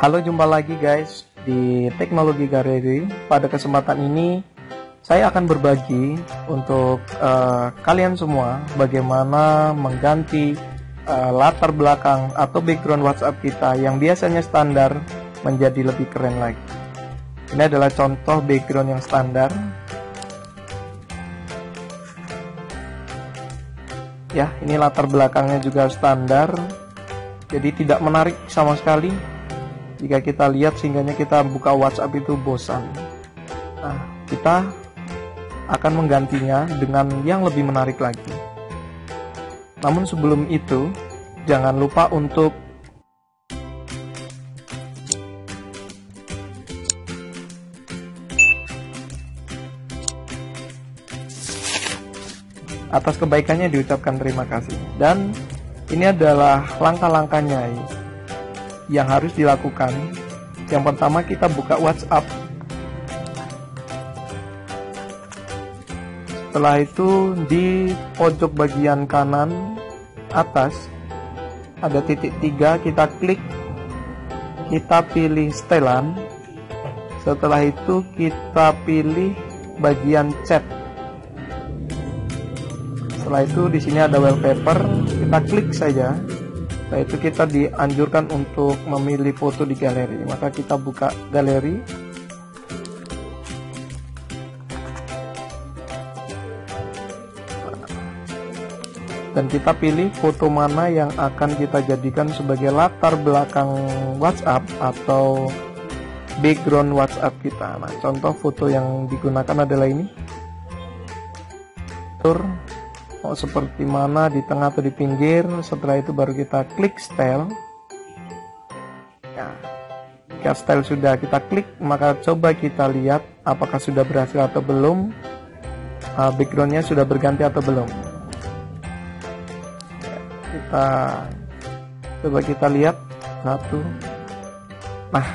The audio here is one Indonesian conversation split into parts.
Halo, jumpa lagi guys di Teknologi Galeri. Pada kesempatan ini, saya akan berbagi untuk uh, kalian semua bagaimana mengganti uh, latar belakang atau background WhatsApp kita yang biasanya standar menjadi lebih keren lagi. Ini adalah contoh background yang standar. Ya, ini latar belakangnya juga standar. Jadi tidak menarik sama sekali jika kita lihat sehingganya kita buka WhatsApp itu bosan. Nah, kita akan menggantinya dengan yang lebih menarik lagi. Namun sebelum itu, jangan lupa untuk atas kebaikannya diucapkan terima kasih. Dan ini adalah langkah-langkahnya yang harus dilakukan. Yang pertama kita buka WhatsApp. Setelah itu di pojok bagian kanan atas ada titik tiga kita klik kita pilih setelan setelah itu kita pilih bagian chat setelah itu di sini ada wallpaper kita klik saja setelah itu kita dianjurkan untuk memilih foto di galeri maka kita buka galeri dan kita pilih foto mana yang akan kita jadikan sebagai latar belakang WhatsApp atau background WhatsApp kita. Nah, contoh foto yang digunakan adalah ini. Tur mau seperti mana di tengah atau di pinggir. Setelah itu baru kita klik style. Ya. Jika style sudah kita klik maka coba kita lihat apakah sudah berhasil atau belum. Uh, backgroundnya sudah berganti atau belum. Kita coba kita lihat. Satu. Nah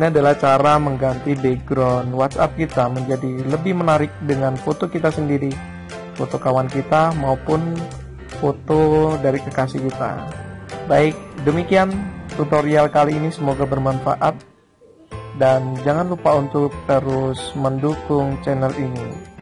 ini adalah cara mengganti background WhatsApp kita menjadi lebih menarik dengan foto kita sendiri foto kawan kita maupun foto dari kekasih kita. Baik, demikian tutorial kali ini semoga bermanfaat dan jangan lupa untuk terus mendukung channel ini.